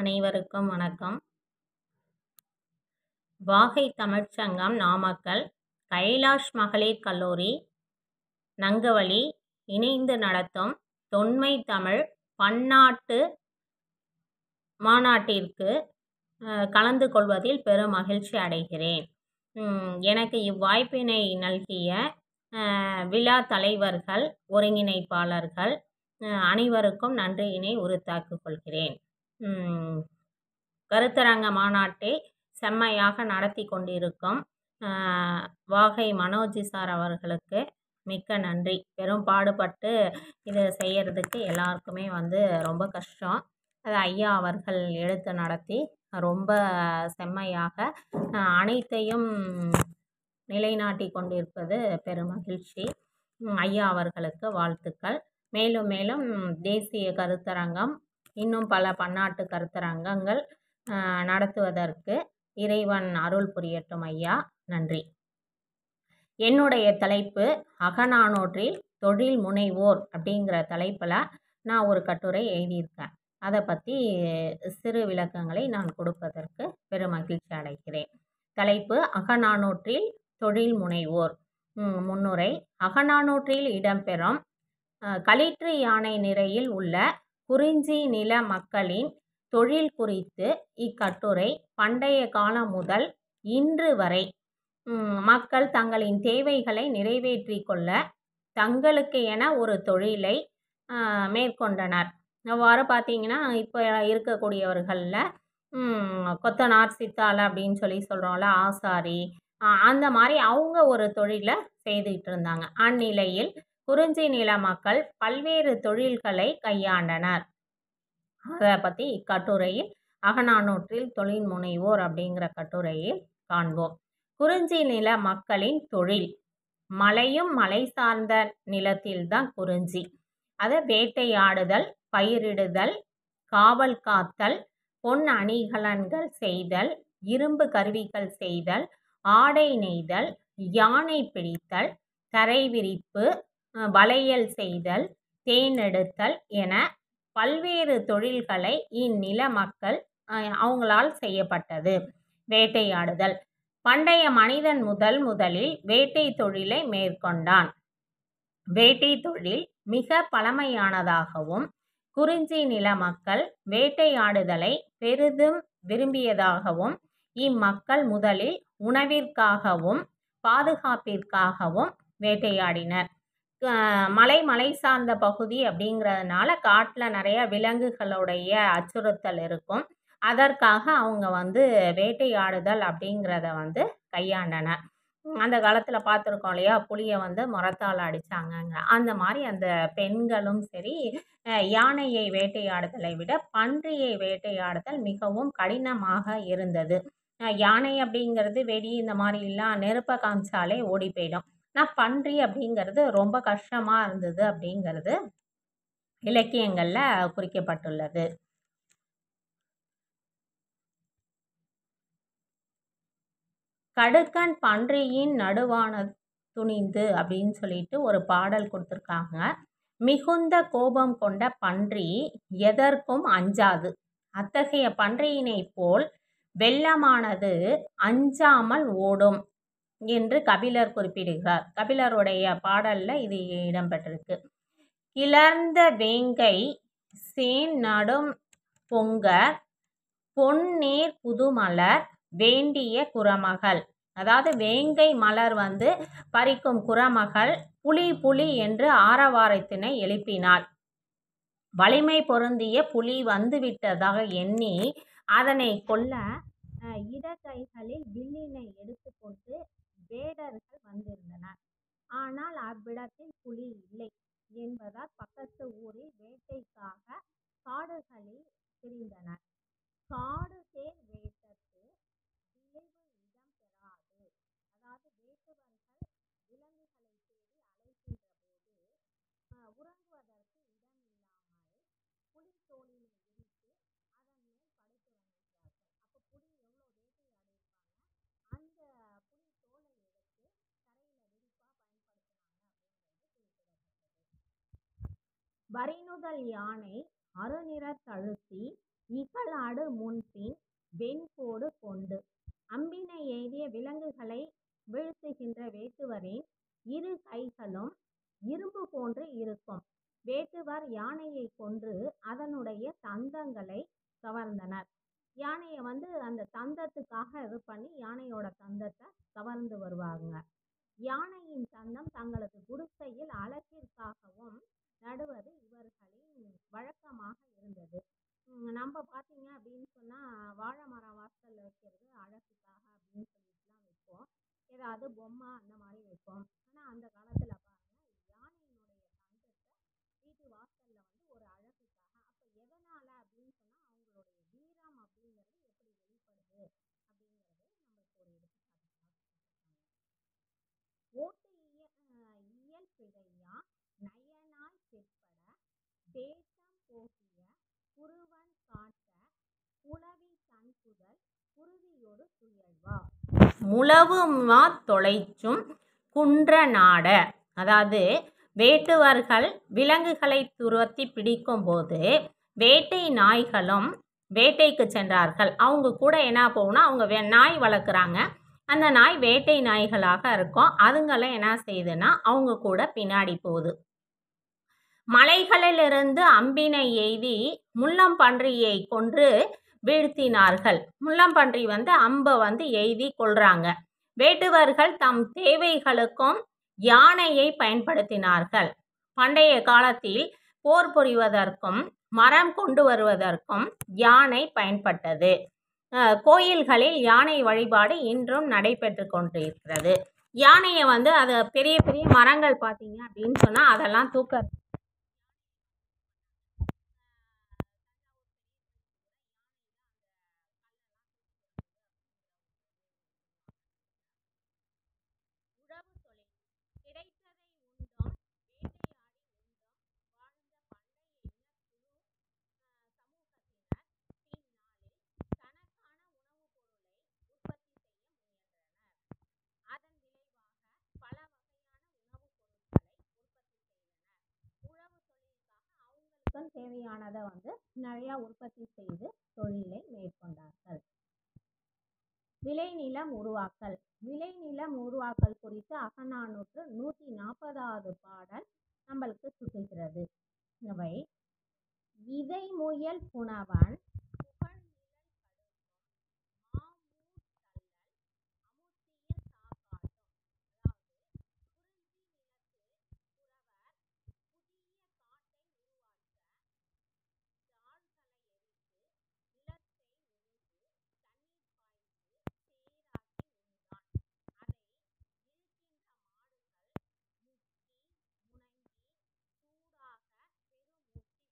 அனைவருக்கும் வணக்கம். வாகை தமிழ்ச்சங்கம் நாமக்கல் கைலாஷ் மகளிர் கல்லூரி நங்கவழி இணைந்து நடத்தும் தொன்மை தமிழ் பன்னாட்டு மாநாட்டிற்கு கலந்து கொள்வதில் பெரும் மகிழ்ச்சி அடைகிறேன். எனக்கு இவ்வாய்ப்பினை நல்கிய விழா தலைவர்கள் ஒருங்கிணைப்பாளர்கள் அனைவருக்கும் நன்றியினை உறுத்தாக்கிக் கொள்கிறேன். கருத்தரங்க மாநாட்டை செம்மையாக நடத்தி கொண்டிருக்கும் வாகை மனோஜி சார் அவர்களுக்கு மிக்க நன்றி. பெரும் பாடுபட்டு இதை செய்கிறதுக்கு எல்லாருக்குமே வந்து ரொம்ப கஷ்டம். அது ஐயா அவர்கள் எடுத்து நடத்தி ரொம்ப செம்மையாக அனைத்தையும் நிலைநாட்டி கொண்டிருப்பது பெரும் மகிழ்ச்சி. ஐயா அவர்களுக்கு வாழ்த்துக்கள். மேலும் மேலும் தேசிய கருத்தரங்கம் இன்னும் பல பன்னாட்டு கருத்தரங்கங்கள் நடத்துவதற்கு இறைவன் அருள் புரியட்டும் ஐயா. நன்றி. என்னுடைய தலைப்பு அகநானூற்றில் தொழில் முனைவோர் அப்படிங்கிற தலைப்பில் நான் ஒரு கட்டுரை எழுதியிருக்கேன். அதை பற்றி சிறு விளக்கங்களை நான் கொடுப்பதற்கு பெரும் மகிழ்ச்சி அடைகிறேன். தலைப்பு அகநானூற்றில் தொழில் முனைவோர். முன்னுரை அகநானூற்றில் இடம்பெறும் களிற்று யானை நிறையில் உள்ள குறிஞ்சி நில மக்களின் தொழில் குறித்து இக்கட்டுரை பண்டைய காலம் முதல் இன்று வரை மக்கள் தங்களின் தேவைகளை நிறைவேற்றி கொள்ள தங்களுக்கு என ஒரு தொழிலை மேற்கொண்டனர். அவ்வாறு பார்த்தீங்கன்னா இப்போ இருக்கக்கூடியவர்களில் கொத்தனார் சித்தாள் அப்படின்னு சொல்லி சொல்கிறோம்ல ஆசாரி அந்த மாதிரி அவங்க ஒரு தொழிலை செய்துக்கிட்டு இருந்தாங்க. அந்நிலையில் குறிஞ்சி நில மக்கள் பல்வேறு தொழில்களை கையாண்டனர். அதை பற்றி இக்கட்டுரையில் அகநானூற்றில் தொழில் முனைவோர் அப்படிங்கிற கட்டுரையில் காண்போம். குறிஞ்சி நில மக்களின் தொழில். மலையும் மலை சார்ந்த நிலத்தில்தான் குறிஞ்சி. அதை வேட்டையாடுதல் பயிரிடுதல் காவல் காத்தல் பொன் அணிகலன்கள் செய்தல் இரும்பு கருவிகள் செய்தல் ஆடை நெய்தல் யானை பிடித்தல் தரை விரிப்பு வளையல் செய்தல் தேனெடுத்தல் என பல்வேறு தொழில்களை இந்நில மக்கள் அவங்களால் செய்யப்பட்டது. வேட்டையாடுதல். பண்டைய மனிதன் முதல் முதலில் வேட்டை தொழிலை மேற்கொண்டான். வேட்டை தொழில் மிக பழமையானதாகவும் குறிஞ்சி நில மக்கள் வேட்டையாடுதலை பெரிதும் விரும்பியதாகவும் இம்மக்கள் முதலில் உணவிற்காகவும் பாதுகாப்பிற்காகவும் வேட்டையாடினர். மலை மலை சார்ந்த பகுதி அப்படிங்கிறதுனால காட்டில் நிறைய விலங்குகளுடைய அச்சுறுத்தல் இருக்கும். அதற்காக அவங்க வந்து வேட்டையாடுதல் அப்படிங்கிறத வந்து கையாண்டனர். அந்த காலத்தில் பார்த்துருக்கோம் இல்லையா? புளியை வந்து முரத்தால் அடித்தாங்கங்க அந்த மாதிரி அந்த பெண்களும் சரி யானையை வேட்டையாடுதலை விட பன்றியை வேட்டையாடுதல் மிகவும் கடினமாக இருந்தது. யானை அப்படிங்கிறது வெடி இந்த மாதிரிலாம் நெருப்பை காமிச்சாலே ஓடி போயிடும். நான் பன்றி அப்படிங்கிறது ரொம்ப கஷ்டமாக இருந்தது அப்படிங்கிறது இலக்கியங்களில் குறிக்கப்பட்டுள்ளது. கடுக்கன் பன்றியின் நடுவான துணிந்து அப்படின்னு சொல்லிட்டு ஒரு பாடல் கொடுத்துருக்காங்க. மிகுந்த கோபம் கொண்ட பன்றி எதற்கும் அஞ்சாது. அத்தகைய பன்றியினை போல் வெள்ளமானது அஞ்சாமல் ஓடும். என்று கபிலர் குறிப்பிடுகிறார். கபிலருடைய பாடலில் இது இடம்பெற்றிருக்கு. கிளர்ந்த வேங்கை சேன் நடும் பொங்க பொன்னீர் புதுமலர் வேண்டிய குரமகள் அதாவது வேங்கை மலர் வந்து பறிக்கும் குரமகள் புலி புலி என்று ஆரவாரத்தினை எழுப்பினாள். வலிமை பொருந்திய புலி வந்துவிட்டதாக எண்ணி அதனை கொல்ல இடக்கைகளில் வில்லினை எடுத்துக்கொண்டு வேடர்கள் வந்திருந்தனர் ஆனால் அவ்விடத்தில் புலி இல்லை என்பதால் பக்கத்து ஊரில் வேட்டைக்காக காடுகளில் திரிந்தனர். காடு தேர் வேட்டத்து விளைவு இடம் பெறாது. அதாவது வேட்டுவர்கள் விலங்குகளை தேடி அழைக்கின்ற போது உறங்குவதற்கு இடமில்லாமல் புலி தோளினை விரித்து அதன் மேல் படுத்து வந்திருக்கிறார்கள் அப்போ புலி எவ்வளோ வேட்டையாடிருப்பாங்க அந்த புலி தோலை எடுத்து தரையில் விரிப்பாக பயன்படுத்தினாங்க அப்படிங்கிறது குறிப்பிடத்தக்கது வரிநுதல் யானை அருநிறத்தழுத்தி இகழாடு முன்பின் வெண்கோடு கொண்டு. அம்பினை எய்திய விலங்குகளை வீழ்த்துகின்ற வேட்டுவரின் இரு கைகளும் இரும்பு போன்று இருக்கும். வேட்டுவர் யானையை கொன்று அதனுடைய தந்தங்களை கவர்ந்தனர். யானையை வந்து அந்த தந்தத்துக்காக இது பண்ணி யானையோட தந்தத்தை கவர்ந்து வருவாங்க. யானையின் தந்தம் தங்களது குடிசையில் அழகிற்காகவும் நடுவது இவர்களின் வழக்கமாக இருந்தது. நம்ம பார்த்தீங்க அப்படின்னு சொன்னால் வாழை மரம் வாசலில் வைக்கிறது அழகுக்காக அப்படின்னு சொல்லிட்டுலாம் வைப்போம். ஏதாவது பொம்மை அந்த மாதிரி வைப்போம். ஆனால் அந்த காலத்தில் பாருங்க யானையினுடைய தந்தத்தை வீட்டு வாசலில் வந்து ஒரு அழகுக்காக அப்போ எதனால் அப்படின்னு சொன்னால் அவங்களுடைய வீரம் அப்படிங்கிறது எப்படி வெளிப்படுது? தேசம் போகிய குருவன் காட்ட புலவி தன்புதல் குருவியொடு துயல்வா முழவுமா தொலைச்சும் குன்ற நாட. அதாவது வேட்டுவர்கள் விலங்குகளை துரத்தி பிடிக்கும்போது வேட்டை நாய்களும் வேட்டைக்கு சென்றார்கள். அவங்க கூட என்ன போகும்னா அவங்க வே நாய் வளர்க்குறாங்க. அந்த நாய் வேட்டை நாய்களாக இருக்கும். அதுங்களை என்ன செய்யுதுன்னா அவங்க கூட பின்னாடி போகுது. மலைகளிலிருந்து அம்பினை எய்தி முள்ளம்பன்றியை கொன்று வீழ்த்தினார்கள். முள்ளம்பன்றி வந்து அம்பை வந்து எய்தி கொள்றாங்க. வேட்டுவர்கள் தம் தேவைகளுக்கும் யானையை பயன்படுத்தினார்கள். பண்டைய காலத்தில் போர் புரிவதற்கும் மரம் கொண்டு வருவதற்கும் யானை பயன்பட்டது. கோயில்களில் யானை வழிபாடு இன்றும் நடைபெற்று கொண்டிருக்கிறது. யானையை வந்து அதை பெரிய பெரிய மரங்கள் பார்த்தீங்க அப்படின்னு சொன்னால் அதெல்லாம் தூக்க மக்கள் தேவையானதை வந்து நிறையா உற்பத்தி செய்து தொழிலை மேற்கொண்டார்கள். விளைநிலம் உருவாக்கல். விளைநிலம் உருவாக்கல் குறித்து அகநானூற்று நூற்றி நாற்பதாவது பாடல் நம்மளுக்கு சுட்டுகிறது இவை இதை முயல் புனவன் புகழ் நிழல் கடுக்கும் மாமூர் தள்ளல் அமுத்திய சாக்காட்டும் அதாவது குறிஞ்சி நிலத்து புறவர் புதிய காட்டை உருவாக்க தாள்களை எரித்து நிலத்தை உழுது தண்ணீர் பாய்ச்சி சேராக்கி உண்டான் அதை இழுக்கின்ற மாடுகள் முக்கி முணங்கி சூடாக பெருமூச்சு விடும்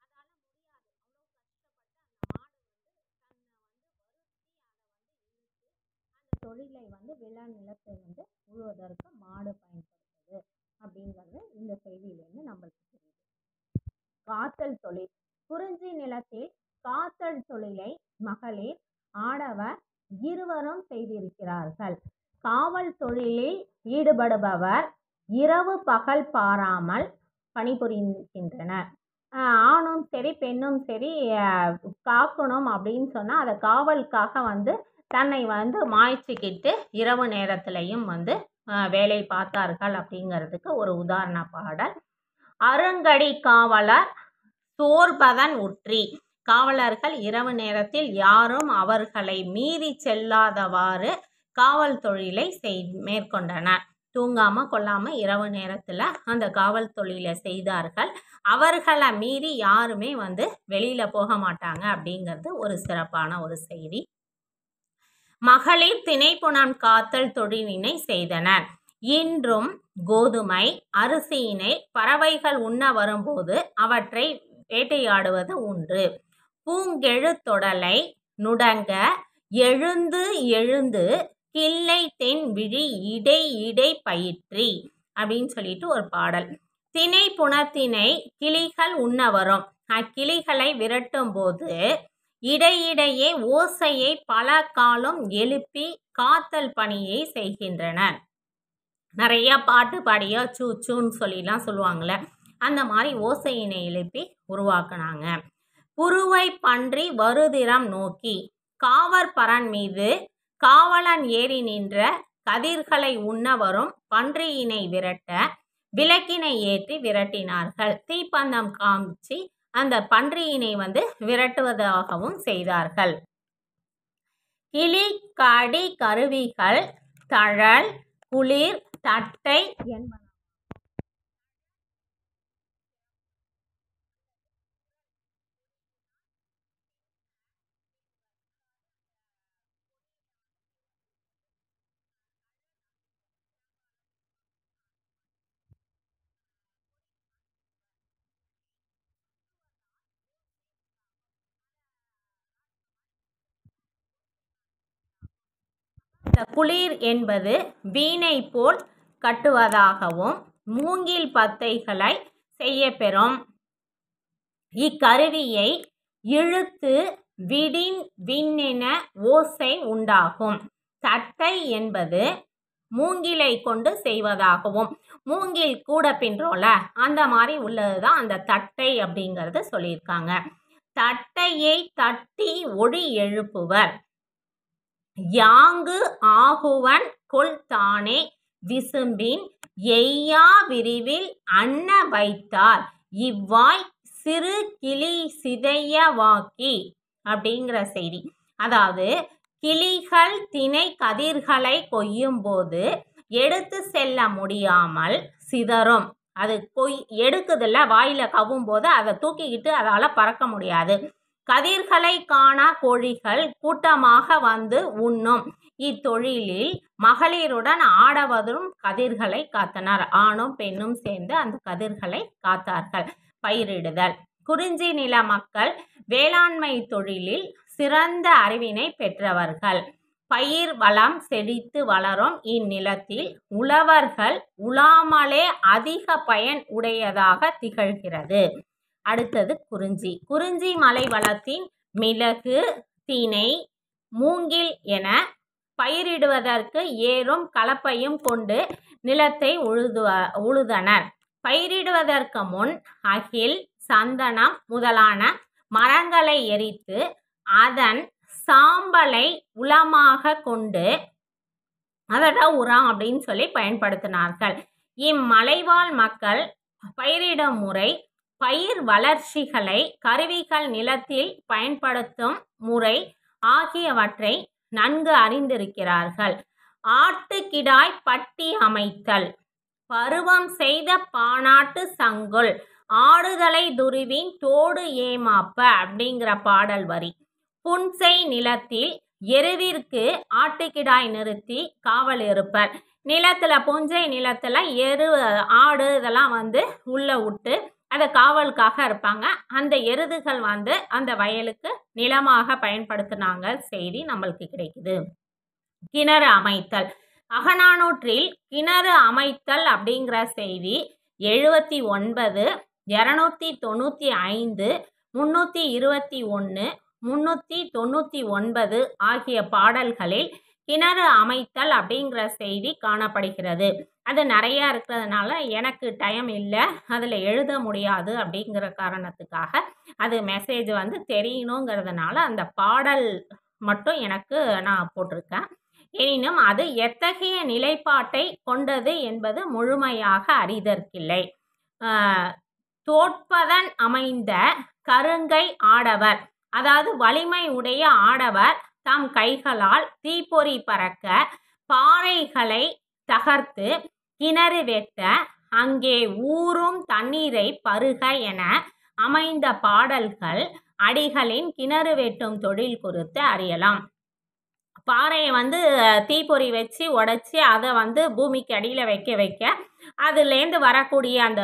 அதால முடியாது அவ்வளோ கஷ்டப்பட்டு அந்த மாடு வந்து தன்னை வந்து வருத்தி அதை வந்து இழுத்து அந்த தொழிலை வந்து வேளாண் நிலத்தை வந்து உழுவதற்கு மாடு பயன்படுத்துது அப்படிங்கிறது இந்த செய்தியிலேருந்து நம்மளுக்கு தெரியுது. காத்தல் தொழில். குறிஞ்சி நிலத்தில் காத்தல் தொழிலை மகளிர் ஆடவர் இருவரும் செய்திருக்கிறார்கள். காவல் தொழிலில் ஈடுபடுபவர் இரவு பகல் பாராமல் பணிபுரிகின்றனர். ஆணும் சரி பெண்ணும் சரி காக்கணும் அப்படின்னு சொன்னால் அதை காவலுக்காக வந்து தன்னை வந்து மாய்ச்சிக்கிட்டு இரவு நேரத்திலையும் வந்து வேலை பார்த்தார்கள் அப்படிங்கிறதுக்கு ஒரு உதாரண பாடல். அருங்கடி காவலர் சோர்பதன் உற்றி. காவலர்கள் இரவு நேரத்தில் யாரும் அவர்களை மீறி செல்லாதவாறு காவல் தொழிலை செய் மேற்கொண்டனர். தூங்காமல் கொள்ளாமல் இரவு நேரத்தில் அந்த காவல் தொழிலை செய்தார்கள். அவர்களை மீறி யாருமே வந்து வெளியில் போக மாட்டாங்க அப்படிங்கிறது ஒரு சிறப்பான ஒரு செய்தி. மகளிர் திணைப்புணம் காத்தல் தொழிலினை செய்தனர். இன்றும் கோதுமை அரிசியினை பறவைகள் உண்ண வரும்போது அவற்றை வேட்டையாடுவது உண்டு. பூங்கெழு தொடலை நுடங்க எழுந்து எழுந்து கிள்ளை தென் விழி இடை இடை பயிற்றி அப்படின்னு சொல்லிட்டு ஒரு பாடல். திணை புணத்தினை கிளிகள் உண்ண வரும். அக்கிளிகளை விரட்டும் போது இடையிடையே ஓசையை பல காலம் எழுப்பி காத்தல் பணியை செய்கின்றனர். நிறைய பாட்டு பாடியா சூ சூன்னு சொல்லிலாம் சொல்லுவாங்கள்ல அந்த மாதிரி ஓசையினை எழுப்பி உருவாக்குனாங்க. குருவை பன்றி வருதிரம் நோக்கி காவற்பரன் மீது காவலன் ஏறி நின்ற கதிர்களை உண்ண வரும் பன்றியினை விரட்ட விளக்கினை ஏற்றி விரட்டினார்கள். தீப்பந்தம் காமிச்சு அந்த பன்றியினை வந்து விரட்டுவதாகவும் செய்தார்கள். கிளி கடி கருவிகள் தழல் குளிர் தட்டை என்பன குளிர் என்பது வீணை போல் கட்டுவதாகவும் மூங்கில் பத்தைகளை செய்யப்பெறும். இக்கருவியை இழுத்து விடின் விண்ணென ஓசை உண்டாகும். தட்டை என்பது மூங்கிலை கொண்டு செய்வதாகவும். மூங்கில் கூட பின்றோல அந்த மாதிரி உள்ளது தான் அந்த தட்டை அப்படிங்கிறது சொல்லியிருக்காங்க. தட்டையை தட்டி ஒடி எழுப்புவர். யாங்கு ஆகுவன் கொல் தானே? விசும்பின் எய்யா விரிவில் அன்ன வைத்தார். இவ்வாய் சிறு கிளி சிதைய வாக்கி அப்படிங்கிற செய்தி. அதாவது கிளிகள் திணை கதிர்களை கொய்யும் போது எடுத்து செல்ல முடியாமல் சிதறும். அது கொய் எடுக்குதுல்ல வாயில கவும் போது அதை தூக்கிக்கிட்டு அதால் பறக்க முடியாது. கதிர்களை காணா கோழிகள் கூட்டமாக வந்து உண்ணும். இத்தொழிலில் மகளிருடன் ஆடவதும் கதிர்களை காத்தனர். ஆணும் பெண்ணும் சேர்ந்து அந்த கதிர்களை காத்தார்கள். பயிரிடுதல். குறிஞ்சி நில மக்கள் வேளாண்மை தொழிலில் சிறந்த அறிவினை பெற்றவர்கள். பயிர் வளம் செழித்து வளரும் இந்நிலத்தில் உழவர்கள் உழாமலே அதிக பயன் உடையதாக திகழ்கிறது. அடுத்தது குறிஞ்சி. குறிஞ்சி மலை வளத்தின் மிளகு தினை மூங்கில் என பயிரிடுவதற்கு ஏறும் கலப்பையும் கொண்டு நிலத்தை உழுதுவ உழுதனர். பயிரிடுவதற்கு முன் அகில் சந்தனம் முதலான மரங்களை எரித்து அதன் சாம்பலை உளமாக கொண்டு அததான் உரம் அப்படின்னு சொல்லி பயன்படுத்தினார்கள். இம்மலைவாழ் மக்கள் பயிரிடும் முறை பயிர் வளர்ச்சிகளை கருவிகள் நிலத்தில் பயன்படுத்தும் முறை ஆகியவற்றை நன்கு அறிந்திருக்கிறார்கள். ஆட்டுக்கிடாய் பட்டி அமைத்தல். பருவம் செய்த பானாட்டு சங்குல். ஆடுதலை துருவின் தோடு ஏமாப்ப அப்படிங்கிற பாடல் வரி. புன்செய் நிலத்தில் எருவிற்கு ஆட்டுக்கிடாய் நிறுத்தி காவல் இருப்பர். நிலத்தில் புஞ்சை நிலத்தில் எரு ஆடு இதெல்லாம் வந்து உள்ளே விட்டு அதை காவலுக்காக இருப்பாங்க அந்த எருதுகள் வந்து அந்த வயலுக்கு நிலமாக பயன்படுத்தினாங்க செய்தி நம்மளுக்கு கிடைக்குது. கிணறு அமைத்தல். அகநானூற்றில் கிணறு அமைத்தல் அப்படிங்கிற செய்தி எழுபத்தி ஒன்பது இரநூத்தி தொண்ணூற்றி ஐந்து முந்நூற்றி இருபத்தி ஒன்று முந்நூற்றி தொண்ணூற்றி ஒன்பது ஆகிய பாடல்களில் கிணறு அமைத்தல் அப்படிங்கிற செய்தி காணப்படுகிறது. அது நிறையா இருக்கிறதுனால எனக்கு டைம் இல்லை அதில் எழுத முடியாது அப்படிங்கிற காரணத்துக்காக அது மெசேஜ் வந்து தெரியணுங்கிறதுனால அந்த பாடல் மட்டும் எனக்கு நான் போட்டிருக்கேன். எனினும் அது எத்தகைய நிலைப்பாட்டை கொண்டது என்பது முழுமையாக அறிதற்கில்லை. தோற்பதன் அமைந்த கருங்கை ஆடவர் அதாவது வலிமை உடைய ஆடவர் தம் கைகளால் தீப்பொறி பறக்க பாறைகளை தகர்த்து கிணறு வெட்ட அங்கே ஊறும் தண்ணீரை பருக என அமைந்த பாடல்கள் அடிகளின் கிணறு வெட்டும் தொழில் குறித்து அறியலாம். பாறையை வந்து தீப்பொறி வச்சு உடச்சி அதை வந்து பூமிக்கு அடியில் வைக்க வைக்க அதுலேருந்து வரக்கூடிய அந்த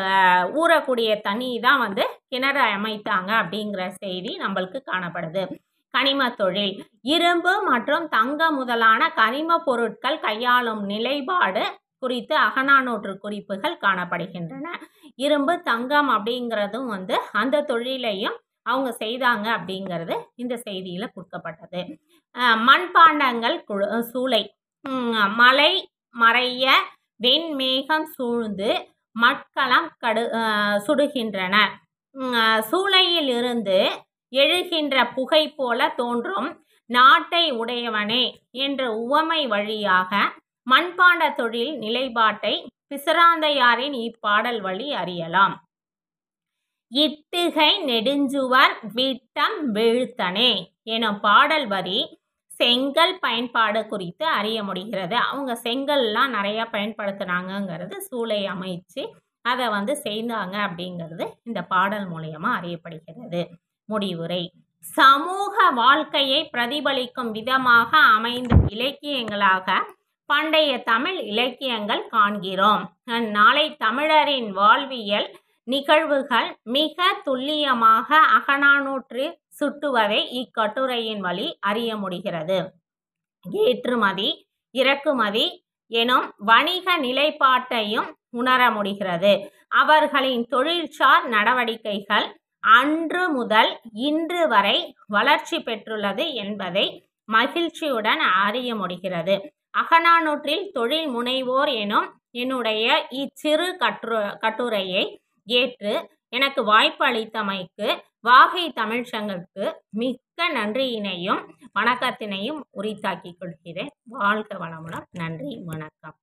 ஊறக்கூடிய தண்ணி தான் வந்து கிணறு அமைத்தாங்க அப்படிங்கிற செய்தி நம்மளுக்கு காணப்படுது. கனிம தொழில். இரும்பு மற்றும் தங்கம் முதலான கனிம பொருட்கள் கையாளும் நிலைப்பாடு குறித்து அகநானூற்று குறிப்புகள் காணப்படுகின்றன. இரும்பு தங்கம் அப்படிங்கிறதும் வந்து அந்த தொழிலையும் அவங்க செய்தாங்க அப்படிங்கிறது இந்த செய்தியில் கொடுக்கப்பட்டது. மண்பாண்டங்கள் குழு சூளை. மலை மறைய வெண்மேகம் சூழ்ந்து மட்களம் கடு சுடுகின்றன. சூளையில் இருந்து எழுகின்ற புகை போல தோன்றும் நாட்டை உடையவனே என்ற உவமை வழியாக மண்பாண்ட தொழில் நிலைப்பாட்டை பிசிராந்தையாரின் இப்பாடல் வழி அறியலாம். இட்டுகை நெடுஞ்சுவர் விட்டம் வீழ்த்தனே எனும் பாடல் வரி செங்கல் பயன்பாடு குறித்து அறிய முடிகிறது. அவங்க செங்கல்லாம் நிறையா பயன்படுத்துனாங்கங்கிறது சூளை அமைச்சு அதை வந்து செய்தாங்க அப்படிங்கிறது இந்த பாடல் மூலயமா அறியப்படுகிறது. முடிவுரை. சமூக வாழ்க்கையை பிரதிபலிக்கும் விதமாக அமைந்த இலக்கியங்களாக பண்டைய தமிழ் இலக்கியங்கள் காண்கிறோம். அந்நாளை தமிழரின் வாழ்வியல் நிகழ்வுகள் மிக துல்லியமாக அகநானூற்று சுட்டுவதை இக்கட்டுரையின் வழி அறிய முடிகிறது. ஏற்றுமதி இறக்குமதி எனும் வணிக நிலைப்பாட்டையும் உணர முடிகிறது. அவர்களின் தொழில்சார் நடவடிக்கைகள் அன்று முதல் இன்று வரை வளர்ச்சி பெற்றுள்ளது என்பதை மகிழ்ச்சியுடன் அறிய முடிகிறது. அகநானூற்றில் தொழில் முனைவோர் எனும் என்னுடைய இச்சிறு கற்று கட்டுரையை ஏற்று எனக்கு வாய்ப்பு அளித்தமைக்கு வாகை தமிழ்ச்சங்கத்துக்கு மிக்க நன்றியினையும் வணக்கத்தினையும் உரித்தாக்கிக் கொள்கிறேன். வாழ்க வளமுடன். நன்றி வணக்கம்.